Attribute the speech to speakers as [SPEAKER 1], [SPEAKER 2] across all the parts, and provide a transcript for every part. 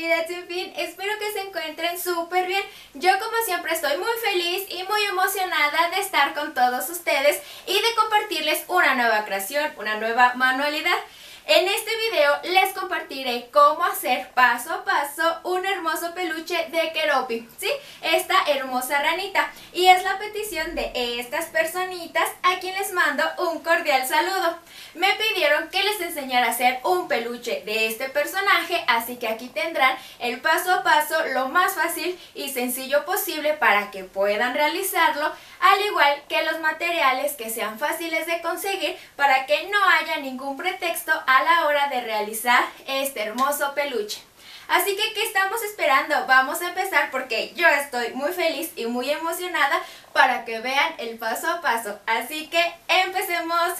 [SPEAKER 1] comunidad sin fin, espero que se encuentren súper bien. Yo como siempre estoy muy feliz y muy emocionada de estar con todos ustedes y de compartirles una nueva creación, una nueva manualidad. En este video les compartiré cómo hacer paso a paso un hermoso peluche de Keropi, ¿sí? Esta hermosa ranita. Y es la petición de estas personitas a quien les mando un cordial saludo. Me pidieron que les enseñara a hacer un peluche de este personaje, así que aquí tendrán el paso a paso lo más fácil y sencillo posible para que puedan realizarlo, al igual que los materiales que sean fáciles de conseguir para que no haya ningún pretexto a la hora de realizar este hermoso peluche. Así que, ¿qué estamos esperando? Vamos a empezar porque yo estoy muy feliz y muy emocionada para que vean el paso a paso. Así que, empecemos.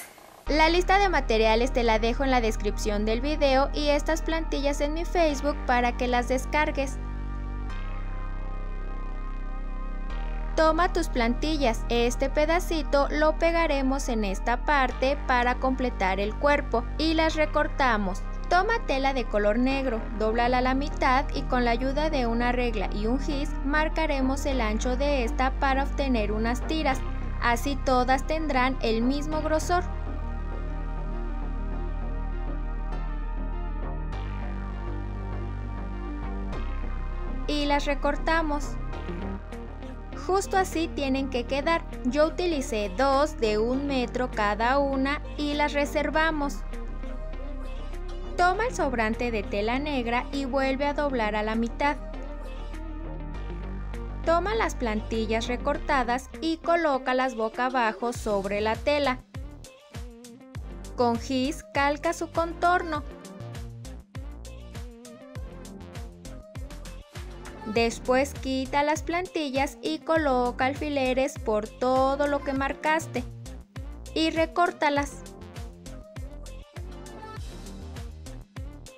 [SPEAKER 1] La lista de materiales te la dejo en la descripción del video y estas plantillas en mi Facebook para que las descargues. Toma tus plantillas, este pedacito lo pegaremos en esta parte para completar el cuerpo y las recortamos. Toma tela de color negro, doblala a la mitad y con la ayuda de una regla y un gis marcaremos el ancho de esta para obtener unas tiras, así todas tendrán el mismo grosor. Y las recortamos. Justo así tienen que quedar. Yo utilicé dos de un metro cada una y las reservamos. Toma el sobrante de tela negra y vuelve a doblar a la mitad. Toma las plantillas recortadas y colócalas boca abajo sobre la tela. Con gis calca su contorno. Después quita las plantillas y coloca alfileres por todo lo que marcaste y recórtalas.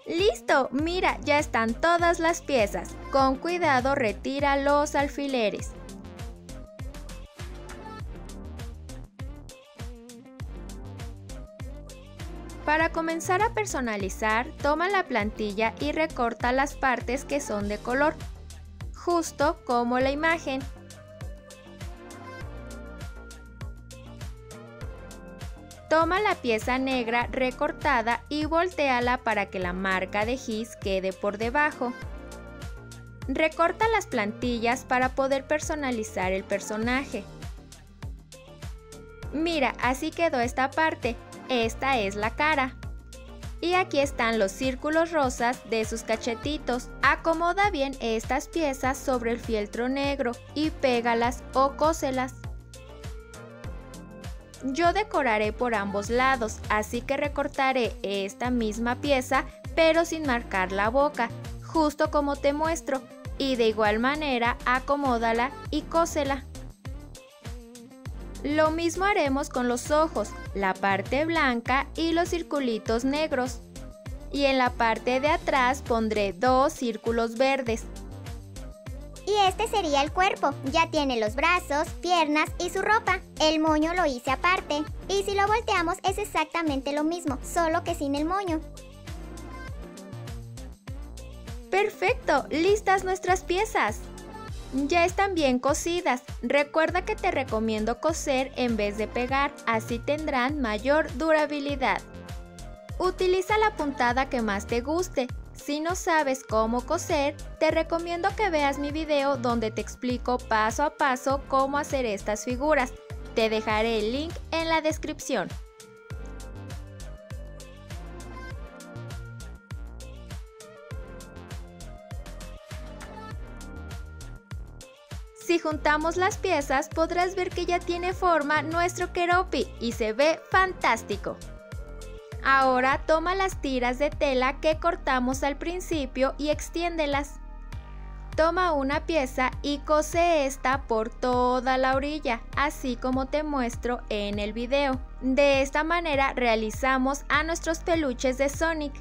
[SPEAKER 1] ¡Listo! Mira, ya están todas las piezas. Con cuidado retira los alfileres. Para comenzar a personalizar, toma la plantilla y recorta las partes que son de color, justo como la imagen. Toma la pieza negra recortada y volteala para que la marca de gis quede por debajo. Recorta las plantillas para poder personalizar el personaje. Mira, así quedó esta parte. Esta es la cara. Y aquí están los círculos rosas de sus cachetitos. Acomoda bien estas piezas sobre el fieltro negro y pégalas o cóselas. Yo decoraré por ambos lados, así que recortaré esta misma pieza, pero sin marcar la boca, justo como te muestro, y de igual manera acomódala y cósela. Lo mismo haremos con los ojos, la parte blanca y los circulitos negros. Y en la parte de atrás pondré dos círculos verdes,
[SPEAKER 2] y este sería el cuerpo. Ya tiene los brazos, piernas y su ropa. El moño lo hice aparte. Y si lo volteamos es exactamente lo mismo, solo que sin el moño.
[SPEAKER 1] ¡Perfecto! ¡Listas nuestras piezas! Ya están bien cosidas. Recuerda que te recomiendo coser en vez de pegar, así tendrán mayor durabilidad. Utiliza la puntada que más te guste, si no sabes cómo coser, te recomiendo que veas mi video donde te explico paso a paso cómo hacer estas figuras. Te dejaré el link en la descripción. Si juntamos las piezas podrás ver que ya tiene forma nuestro keropi y se ve fantástico. Ahora toma las tiras de tela que cortamos al principio y extiéndelas. Toma una pieza y cose esta por toda la orilla, así como te muestro en el video. De esta manera realizamos a nuestros peluches de Sonic.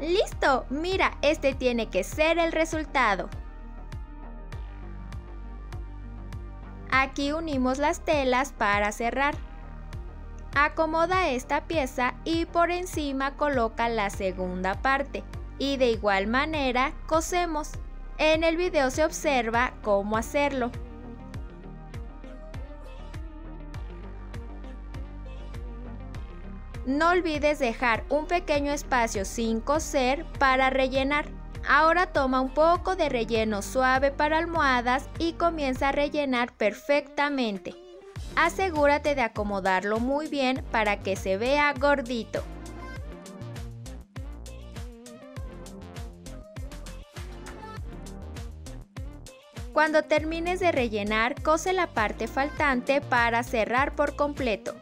[SPEAKER 1] ¡Listo! Mira, este tiene que ser el resultado. Aquí unimos las telas para cerrar Acomoda esta pieza y por encima coloca la segunda parte y de igual manera cosemos. En el video se observa cómo hacerlo. No olvides dejar un pequeño espacio sin coser para rellenar. Ahora toma un poco de relleno suave para almohadas y comienza a rellenar perfectamente. Asegúrate de acomodarlo muy bien para que se vea gordito. Cuando termines de rellenar, cose la parte faltante para cerrar por completo.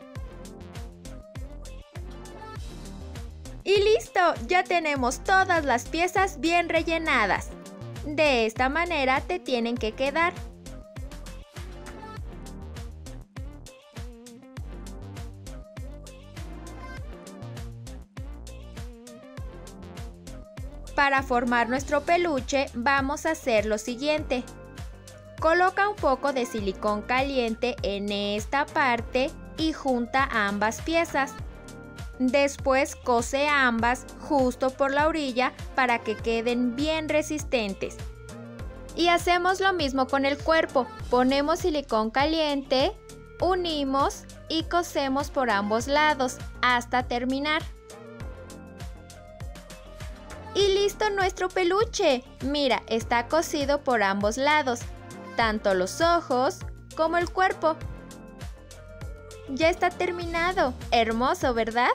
[SPEAKER 1] Ya tenemos todas las piezas bien rellenadas. De esta manera te tienen que quedar. Para formar nuestro peluche vamos a hacer lo siguiente. Coloca un poco de silicón caliente en esta parte y junta ambas piezas. Después cose ambas justo por la orilla para que queden bien resistentes. Y hacemos lo mismo con el cuerpo. Ponemos silicón caliente, unimos y cosemos por ambos lados hasta terminar. Y listo nuestro peluche. Mira, está cosido por ambos lados, tanto los ojos como el cuerpo. Ya está terminado. Hermoso, ¿verdad?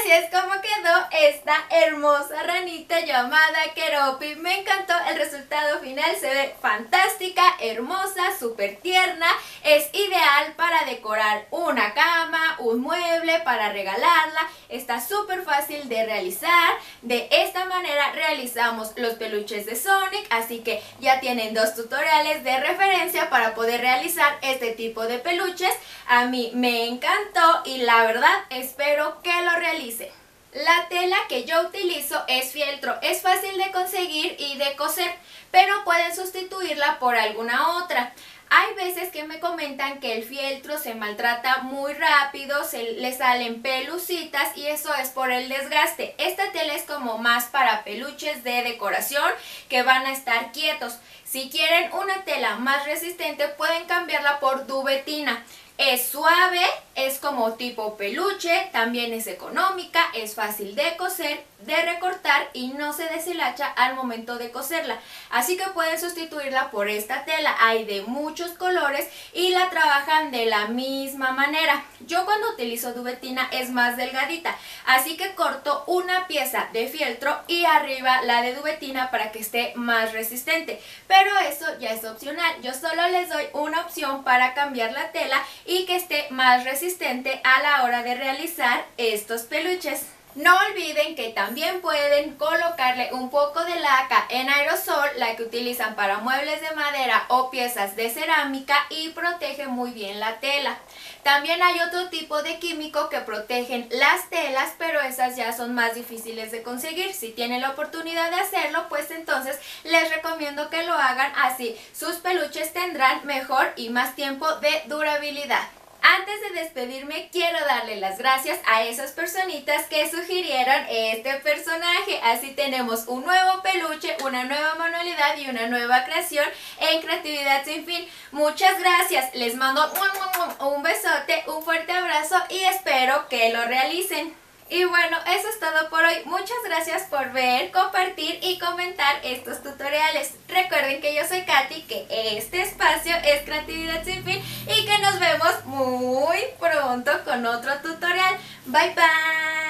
[SPEAKER 1] Así es como quedó esta hermosa ranita llamada Keropi. Me encantó el resultado final, se ve fantástica, hermosa, súper tierna. Es ideal para decorar una cama, un mueble, para regalarla. Está súper fácil de realizar. De esta manera realizamos los peluches de Sonic, así que ya tienen dos tutoriales de referencia para poder realizar este tipo de peluches. A mí me encantó y la verdad espero que lo realice. La tela que yo utilizo es fieltro, es fácil de conseguir y de coser, pero pueden sustituirla por alguna otra. Hay veces que me comentan que el fieltro se maltrata muy rápido, se le salen pelucitas y eso es por el desgaste. Esta tela es como más para peluches de decoración que van a estar quietos. Si quieren una tela más resistente pueden cambiarla por dubetina. Es suave, es como tipo peluche, también es económica, es fácil de coser, de recortar y no se deshilacha al momento de coserla. Así que pueden sustituirla por esta tela, hay de muchos colores y la trabajan de la misma manera. Yo cuando utilizo dubetina es más delgadita, así que corto una pieza de fieltro y arriba la de dubetina para que esté más resistente. Pero eso ya es opcional, yo solo les doy una opción para cambiar la tela y que esté más resistente a la hora de realizar estos peluches. No olviden que también pueden colocarle un poco de laca en aerosol, la que utilizan para muebles de madera o piezas de cerámica y protege muy bien la tela. También hay otro tipo de químico que protegen las telas, pero esas ya son más difíciles de conseguir. Si tienen la oportunidad de hacerlo, pues entonces les recomiendo que lo hagan así. Sus peluches tendrán mejor y más tiempo de durabilidad. Antes de despedirme, quiero darle las gracias a esas personitas que sugirieron este personaje. Así tenemos un nuevo peluche, una nueva manualidad y una nueva creación en Creatividad Sin Fin. Muchas gracias, les mando un besote, un fuerte abrazo y espero que lo realicen. Y bueno, eso es todo por hoy. Muchas gracias por ver, compartir y comentar estos tutoriales. Recuerden que yo soy Katy, que este espacio es Creatividad Sin Fin y que nos vemos muy pronto con otro tutorial. Bye bye.